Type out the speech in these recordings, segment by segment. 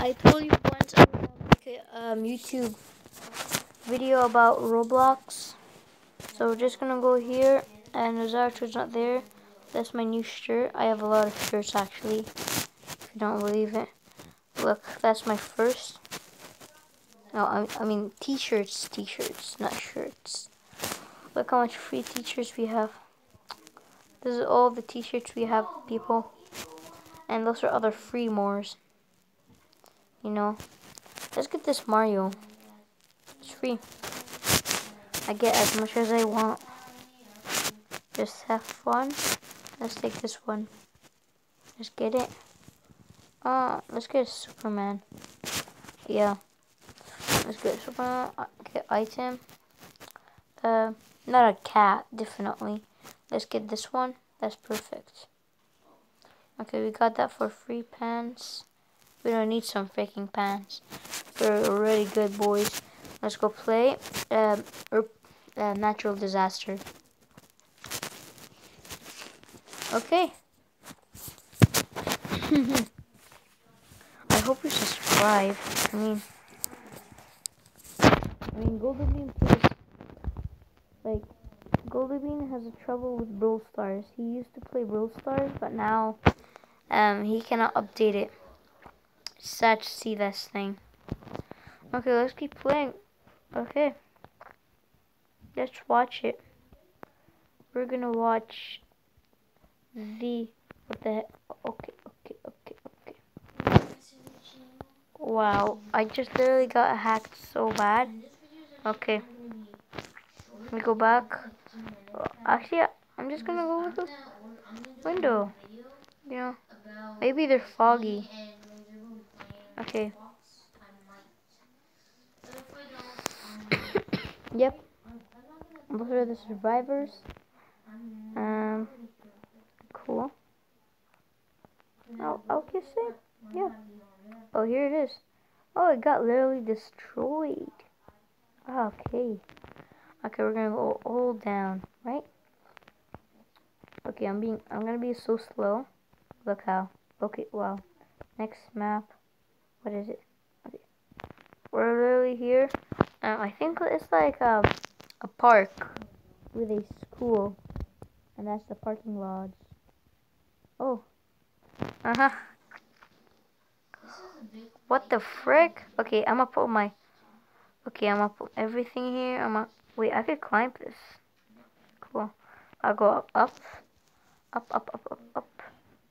I told you once I gonna make a um, YouTube video about Roblox. So we're just gonna go here, and Nazarto's not there. That's my new shirt. I have a lot of shirts actually. If you don't believe it, look, that's my first. No, I, I mean t-shirts, t-shirts, not shirts. Look how much free t-shirts we have. This is all the t-shirts we have, people. And those are other free mores. You know. Let's get this Mario. It's free. I get as much as I want. Just have fun. Let's take this one. Let's get it. Uh, let's get Superman. Yeah. Let's get Superman. Uh, get item. Uh, not a cat, definitely. Let's get this one. That's perfect. Okay, we got that for free pants. We don't need some freaking pants. We're already good boys. Let's go play um, er, uh, natural disaster. Okay. I hope you subscribe. I mean, I mean, Golden Bean plays like Golden Bean has a trouble with Brawl Stars. He used to play Brawl Stars, but now um he cannot update it. To see this thing. Okay, let's keep playing. Okay. Let's watch it. We're gonna watch the what the heck? Okay, okay, okay, okay. Wow, I just literally got hacked so bad. Okay. Let me go back. Actually, I'm just gonna go with the window. Know, maybe they're foggy. Okay. yep. Those are the survivors. Um, cool. Oh, okay, same. Yeah. Oh, here it is. Oh, it got literally destroyed. Okay. Okay, we're gonna go all down, right? Okay, I'm being, I'm gonna be so slow. Look how. Okay, wow. Next map. What is it? We're literally here. Um, I think it's like a, a park with a school. And that's the parking lodge. Oh. Uh-huh. What the frick? Okay, I'm gonna put my... Okay, I'm gonna put everything here. I'm gonna... Wait, I could climb this. Cool. I'll go up, up. Up, up, up, up, up.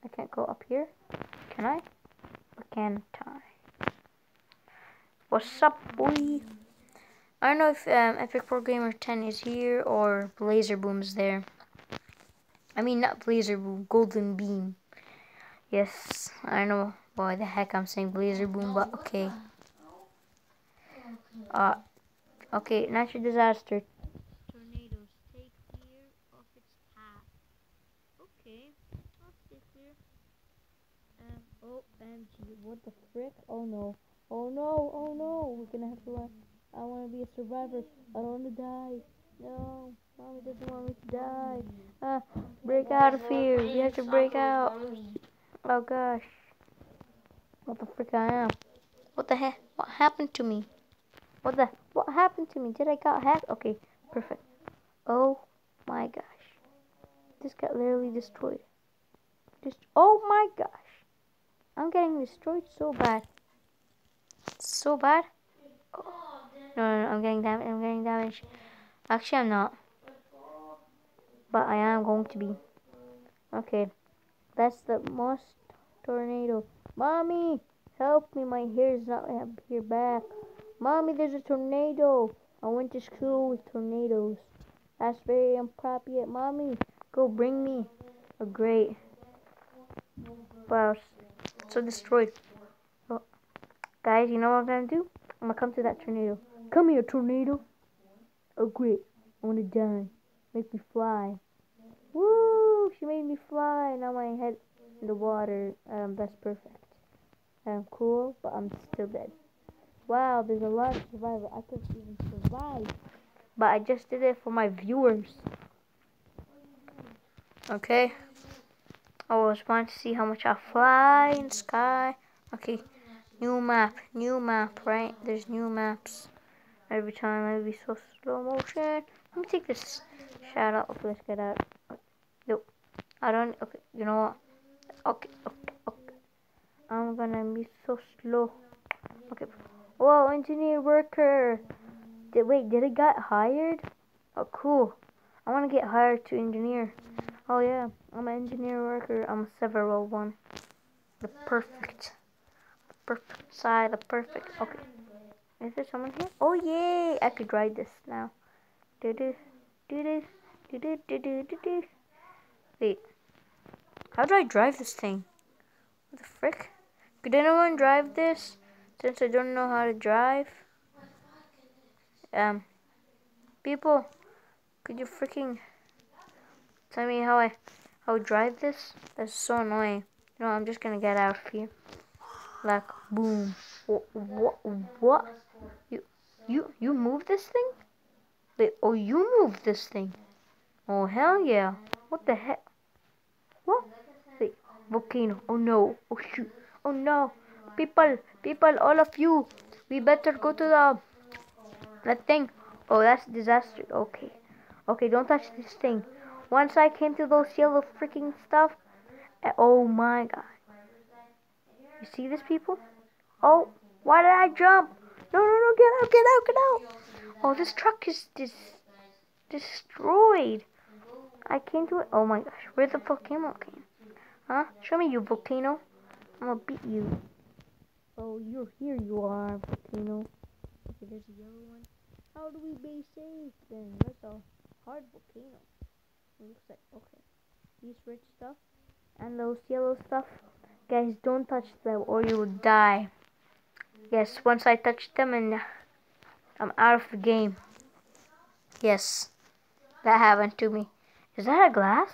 I can't go up here. Can I? Or can't I? What's up, boy? I don't know if um, Epic Pro Gamer 10 is here or Blazer Boom's there. I mean, not Blazer Boom, Golden Beam. Yes, I know why the heck I'm saying Blazer Boom, but okay. Uh, okay, natural disaster. Tornadoes take its path. Okay. Um, oh, what the frick? Oh no, oh no, oh no, we're gonna have to run. I wanna be a survivor. I don't wanna die. No. Mommy doesn't want me to die. Ah, break out of here. We have to break out. Oh gosh. What the frick I am? What the heck? What happened to me? What the? What happened to me? Did I got hacked? Okay, perfect. Oh my gosh. This got literally destroyed. Just oh my gosh. I'm getting destroyed so bad. So bad. No, no, no, I'm getting damaged. I'm getting damaged. Actually, I'm not but I am going to be. Okay, that's the most tornado. Mommy, help me, my hair is not up here back. Mommy, there's a tornado. I went to school with tornadoes. That's very inappropriate. Mommy, go bring me. a great. Wow, so destroyed. Guys, you know what I'm gonna do? I'm gonna come to that tornado. Come here, tornado. Oh, great. I wanna die. Make me fly. Woo! She made me fly. Now my head in the water. Um, that's perfect. I'm cool, but I'm still dead. Wow, there's a lot of survival. I couldn't even survive. But I just did it for my viewers. Okay. I was wanting to see how much I fly in the sky. Okay. New map, new map, right? There's new maps. Every time I be so slow motion. Let me take this shout out. Okay, let's get out. Yo, I don't. Okay, you know what? Okay, okay, okay. I'm gonna be so slow. Okay. Whoa, engineer worker. Did wait? Did I get hired? Oh, cool. I want to get hired to engineer. Oh yeah, I'm an engineer worker. I'm a several one. The perfect perfect side, the perfect. Okay. Is there someone here? Oh yay! I could ride this now. Do do do do do do do do do do. Wait. How do I drive this thing? What the frick? Could anyone drive this? Since I don't know how to drive. Um. People, could you freaking tell me how I how to drive this? That's so annoying. You know, I'm just gonna get out of here. Like, boom. What? What? You, you, you move this thing? Wait, oh, you move this thing? Oh, hell yeah. What the heck? What? Wait, volcano. Oh, no. Oh, shoot. Oh, no. People, people, all of you. We better go to the, that thing. Oh, that's disaster. Okay. Okay, don't touch this thing. Once I came to those yellow freaking stuff, eh, oh my god. You see this, people? Oh, why did I jump? No, no, no, get out, get out, get out. Oh, this truck is dis destroyed. I came to it. Oh my gosh, where the volcano came? Huh? Show me you volcano. I'm gonna beat you. Oh, you're here. You are volcano. Okay, there's a yellow one. How do we be safe then? That's a hard volcano. It looks like okay. These red stuff and those yellow stuff Guys, don't touch them or you will die. Yes, once I touch them and uh, I'm out of the game. Yes, that happened to me. Is that a glass?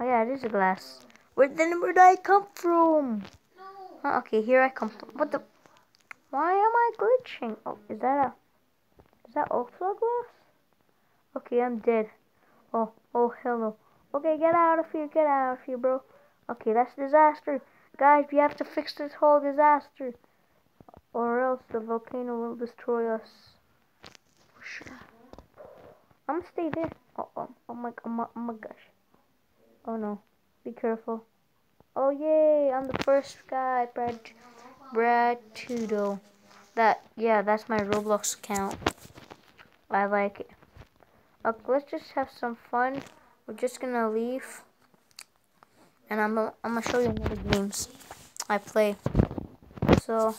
Oh yeah, it is a glass. Where then where did I come from? Oh, okay, here I come from. What the? Why am I glitching? Oh, is that a? Is that also a glass? Okay, I'm dead. Oh, oh, hello. Okay, get out of here, get out of here, bro. Okay, that's disaster. Guys, we have to fix this whole disaster. Or else the volcano will destroy us. For sure. I'm gonna stay there. Oh, oh, oh my, oh my, oh my gosh. Oh no. Be careful. Oh yay, I'm the first guy, Brad, Brad Tudo. That, yeah, that's my Roblox account. I like it. Okay, let's just have some fun. We're just gonna leave and I'm, I'm gonna show you another games I play. So,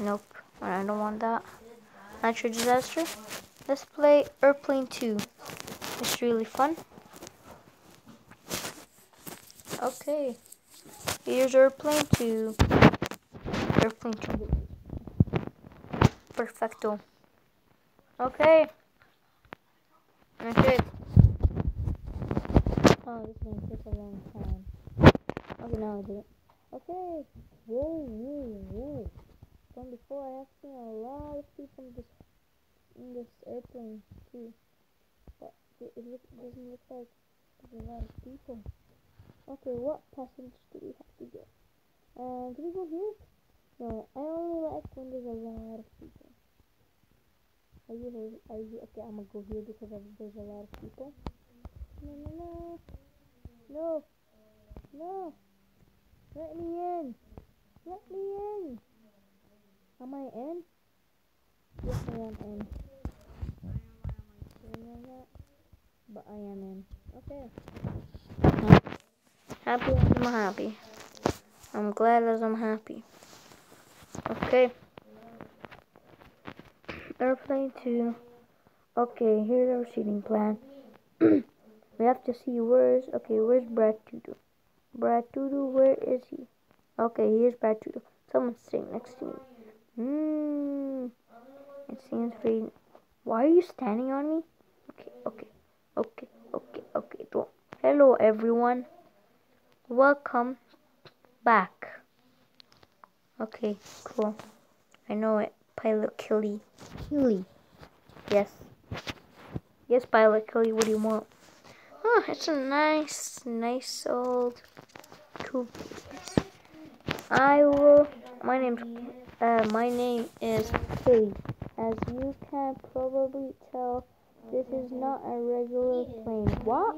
nope, I don't want that. Natural disaster. Let's play Airplane 2. It's really fun. Okay, here's Airplane 2. Airplane 2. Perfecto. Okay. Okay. Oh, this is gonna take a long time. Okay, now I did it. Okay. Whoa, whoa, whoa. From before, I have seen a lot of people in this in this airplane too. But it, it, look, doesn't look like there's a lot of people. Okay, what passengers do we have to get? Um, can we go here? No, I only like when there's a lot of people. Are you here? Are you okay? I'm gonna go here because there's a lot of people. No, no, no. No. No. Let me in. Let me in. Am I in? Yes, I am in. But I am in. Okay. Happy as I'm happy. I'm glad as I'm happy. Okay. Airplane 2. Okay, here's our seating plan. We have to see where's okay, where's Brad Tudo? Brad Tudo, where is he? Okay, here's Brad Tudo. Someone's sitting next to me. Hmm. It seems very why are you standing on me? Okay, okay, okay, okay, okay. Don't. Hello everyone. Welcome back. Okay, cool. I know it. Pilot Killy. Killy. Yes. Yes, Pilot Killy, what do you want? Oh, it's a nice, nice old cool piece. I will, my name's uh, my name is Kate. As you can probably tell, this is not a regular plane. What?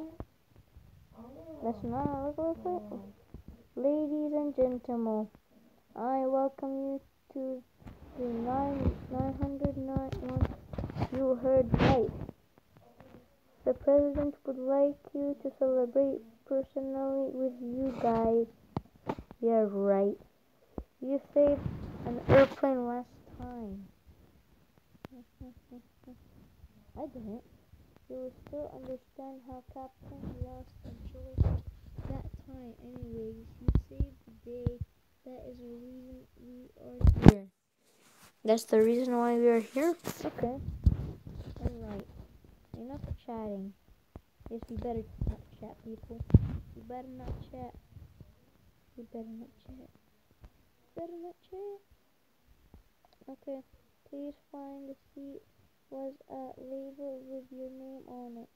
That's not a regular plane? Ladies and gentlemen, I welcome you to the 9, 991. You heard right. The president would like you to celebrate personally with you guys. Yeah, right. You saved an airplane last time. I didn't. You will still understand how Captain lost control that time. Anyways, you saved the day. That is the reason we are here. That's the reason why we are here? Okay. Alright. Enough chatting. Yes, we better not chat, people. You better not chat. You better not chat. Better not chat. Okay. Please find the seat was a label with your name on it.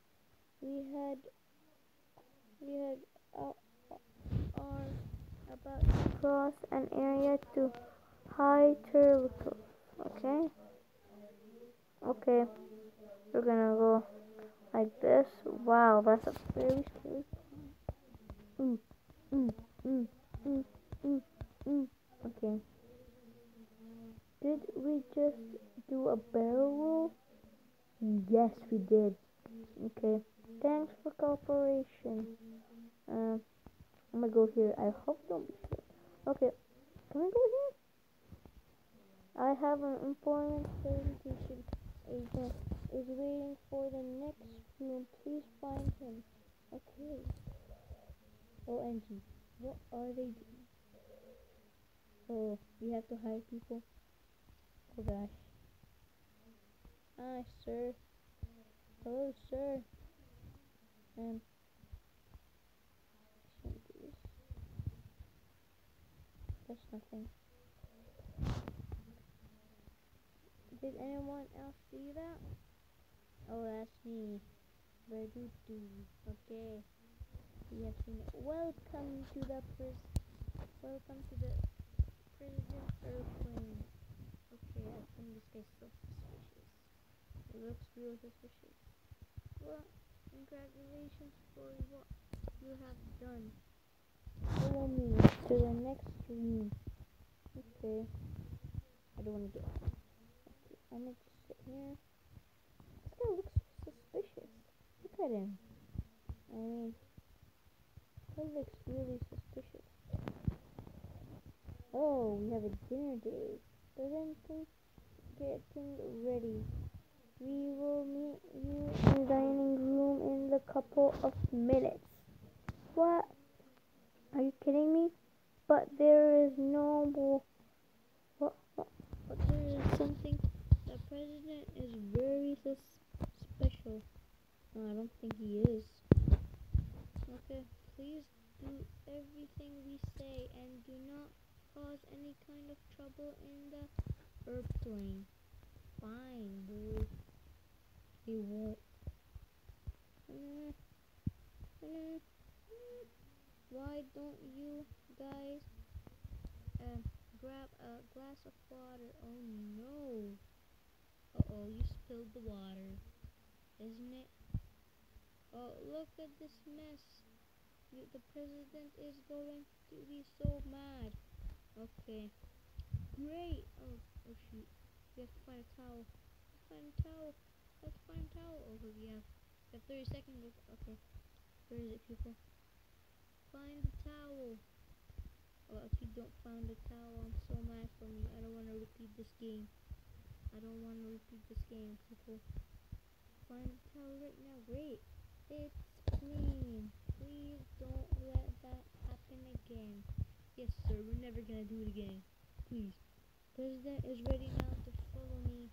We had we had uh, are about to cross an area to high turtles. Okay. Okay. We're gonna go like this. Wow, that's a very scary. Mm, mm, mm, mm, mm, mm. Okay. Did we just do a barrel roll? Yes, we did. Okay. Thanks for cooperation. Um, I'm gonna go here. I hope don't be scared. Okay. Can we go here? I have an important presentation. Agent is waiting for the next room. Please find him. Okay. OMG. What are they doing? Oh, we have to hide people. Oh gosh. Hi, sir. Hello, sir. Um. That's nothing. Did anyone else see that? Oh, that's me. Verdutu. Okay. We have seen it. Welcome to the pres. Welcome to the president airplane. Okay, I think this guy's so suspicious. It looks real suspicious. Well, congratulations for what you have done. Follow me to the next room. Okay. I don't want to get okay, I'm gonna just sit here. This guy looks suspicious. Look at him. I mean, he looks really suspicious. Oh, we have a dinner date. Presenting, getting ready. We will meet you in the dining room in a couple of minutes. What? Are you kidding me? But there is no more. What? what? But there is something. The president is very special. No, I don't think he is. Okay, please do everything we say and do not cause any kind of trouble in the airplane. Fine, boy. He won't. Mm, mm, mm. Why don't you guys uh, grab a glass of water? Oh no. Uh-oh, you spilled the water. Isn't it? Oh, look at this mess. You, the president is going to be so mad. Okay. Great. Oh, oh shoot. We have to find a towel. Find a towel. Let's find a towel. Oh, okay, we have, we have 30 seconds. Okay. Where is it, people? Find the towel. Oh, if you don't find the towel, I'm so mad for me. I don't want to repeat this game. I don't want to repeat this game, people. Find the towel right now. Great. It's clean. Please don't let that happen again. Yes, sir. We're never to do it again. Please. President is ready now to follow me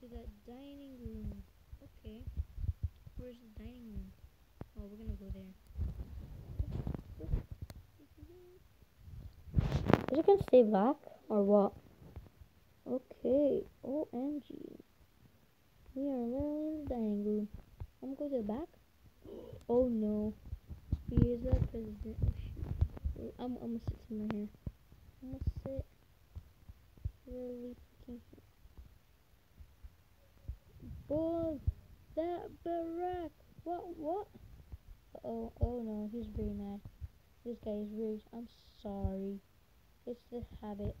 to that dining room. Okay. Where's the dining room? Oh, we're to go there. Is it gonna stay black or what? Okay, OMG. We are literally in the dining room. I'm gonna go to the back. Oh no. He is the president. Oh. I'm, I'm gonna sit somewhere here. I'm gonna sit really here. Boy, that barack. What? What? oh, oh no, he's very mad. This guy is very. I'm sorry. It's the habit.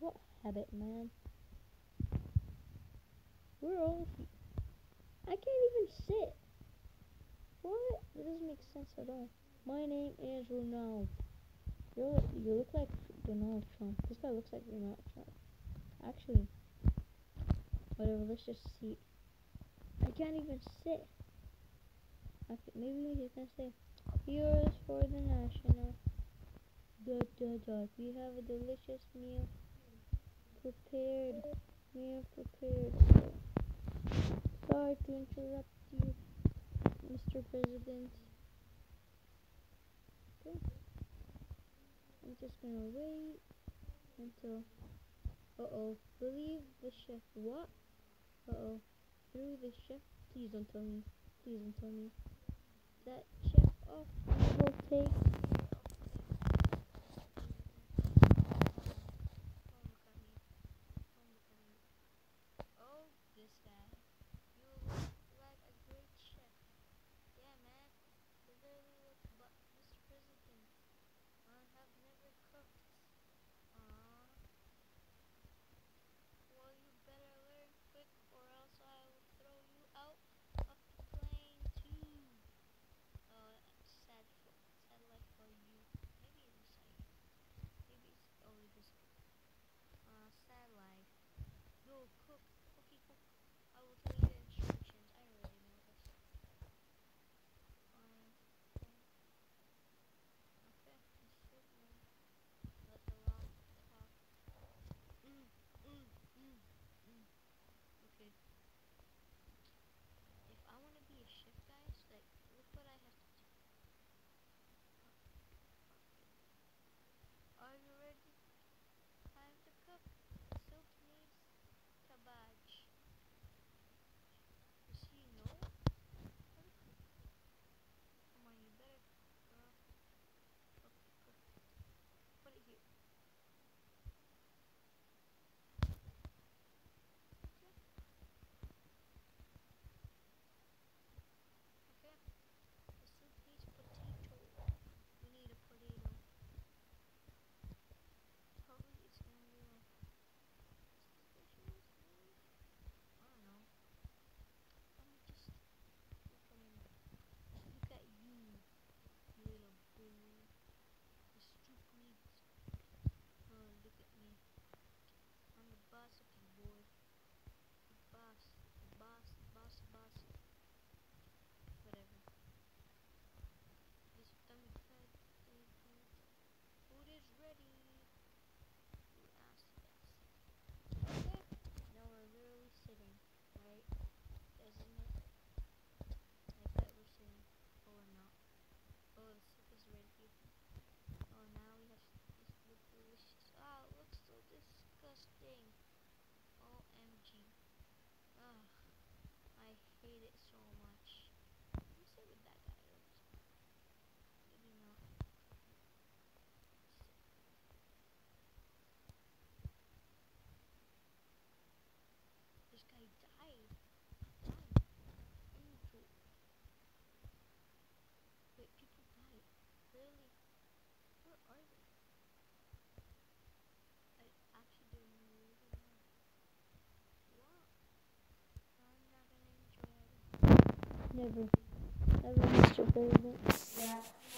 What habit, man? We're you? I can't even sit. What? That doesn't make sense at all. My name is Ronald. You you look like Donald Trump. This guy looks like Donald Trump. Actually, whatever. Let's just see. I can't even sit. Okay, maybe he's gonna say, "Here's for the national." Dot dot dot. We have a delicious meal prepared. Meal prepared. Sorry to interrupt you, Mr. President. Okay. I'm just gonna wait until. Uh oh. Believe the chef. What? Uh oh. Through the chef. Please don't tell me. Please don't tell me. That chef off will take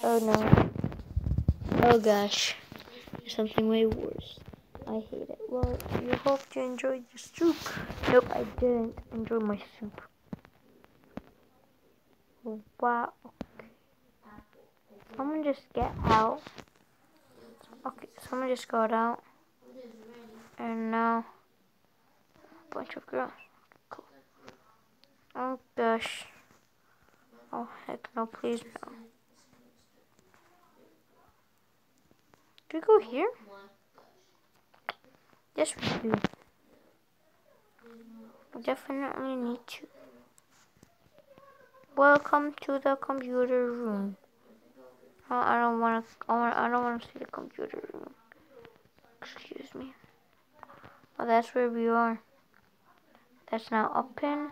Oh no. Oh gosh. There's something way worse. I hate it. Well, you hope you enjoyed your soup. Nope, I didn't enjoy my soup. Wow. Okay. Someone just get out. Okay, someone just got out. And now, a bunch of girls. Cool. Oh gosh. Oh, heck no, please no. Do we go here? Yes, we do. Definitely need to. Welcome to the computer room. Oh, I don't want to. I don't want to see the computer room. Excuse me. Oh that's where we are. That's now open.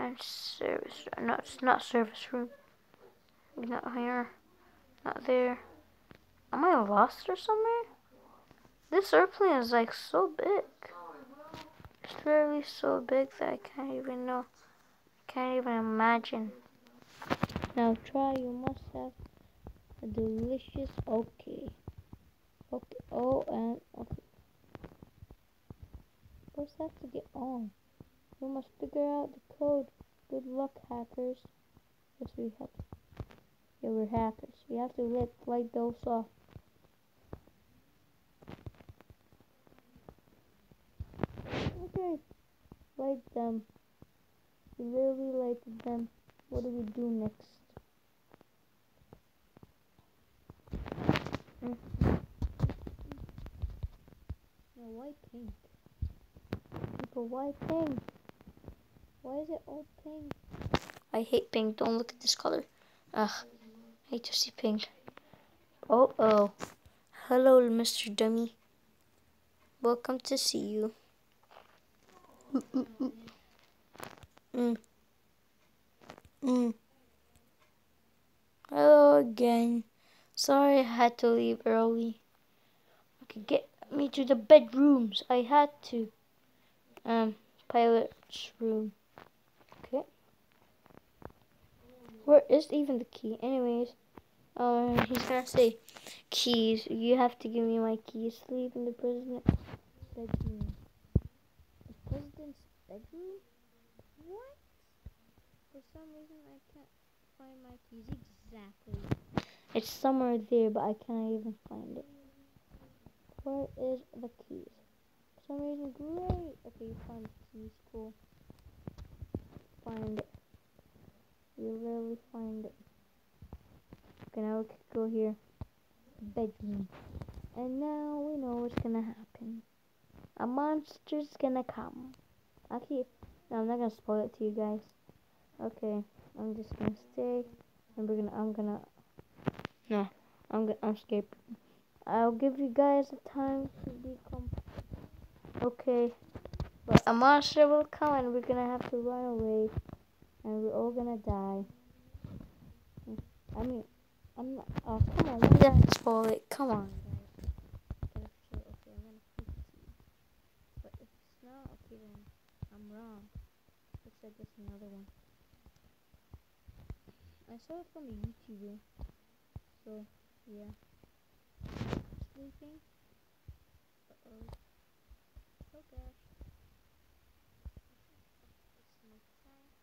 And service, no, it's not service room. Not here, not there. Am I lost or somewhere? This airplane is like so big. It's really so big that I can't even know. I can't even imagine. Now try, you must have a delicious, okay. Okay, oh, and, okay. First have to get on. We must figure out the code. Good luck, hackers. Yes, we have. Yeah, we're hackers. We have to let light those off. Okay. Light them. We literally lighted them. What do we do next? Mm. No, why pink? People, why pink? Why is it all pink? I hate pink. Don't look at this color. Ugh. I hate to see pink. Oh, oh. Hello, Mr. Dummy. Welcome to see you. Mm, mm. Hello again. Sorry I had to leave early. Okay, get me to the bedrooms. I had to. Um, pilot's room. Okay. Where is even the key? Anyways, um, he's gonna say, keys. You have to give me my keys. Sleep in the president's bedroom. The president's bedroom? What? For some reason, I can't find my keys exactly. It's somewhere there, but I can't even find it. Where is the keys? For some reason, great. Okay, you found the keys. Cool. Find it. You literally find it. Okay, now we can go here. Bedroom. And now we know what's gonna happen. A monster's gonna come. Actually, no, I'm not gonna spoil it to you guys. Okay, I'm just gonna stay, and we're gonna. I'm gonna. No, I'm. I'm scared. I'll give you guys a time to become. Okay, but a monster will come, and we're gonna have to run away, and we're all gonna die. I mean, I'm not. Oh, come on, let me spoil it. Come on. Okay, okay, I'm gonna to you. But if it's not, okay, then I'm wrong. Looks like it's another one. I saw it from a YouTuber. So, yeah. Sleeping. Uh-oh. Oh gosh. It's nighttime.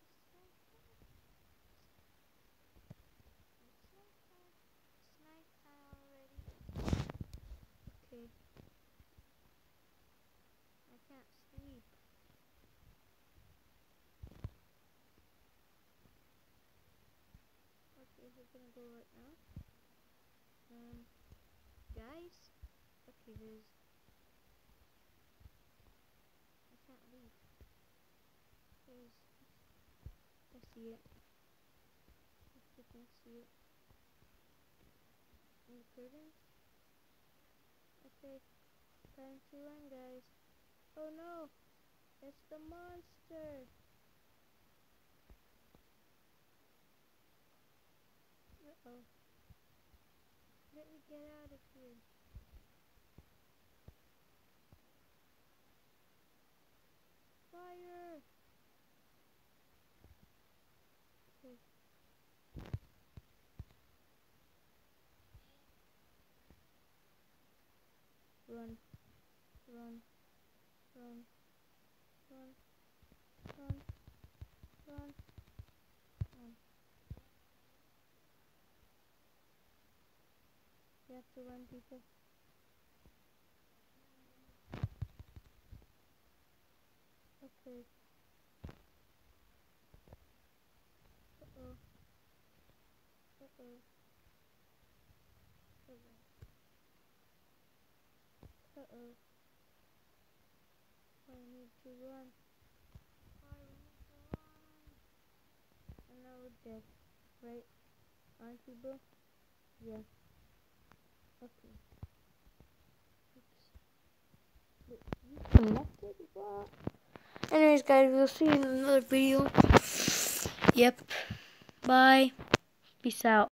It's nighttime. It's nighttime. It's nighttime already. Okay. I can't sleep. Okay, we're gonna go right now. Um, guys. Okay, there's. I can't leave. There's. I see it. I freaking see it. In the curtains. Okay, time to run, guys. Oh no! It's the monster! Uh-oh. Let me get out of here. Fire! Run. Run. Run. Run. Run. Run. You have to run, people. Okay. Uh-oh. Uh-oh. Uh-oh. Uh-oh. I need to run. I need to run. And now we're dead. Right? Aren't we, bro? Yeah. Anyways, guys, we'll see you in another video. Yep. Bye. Peace out.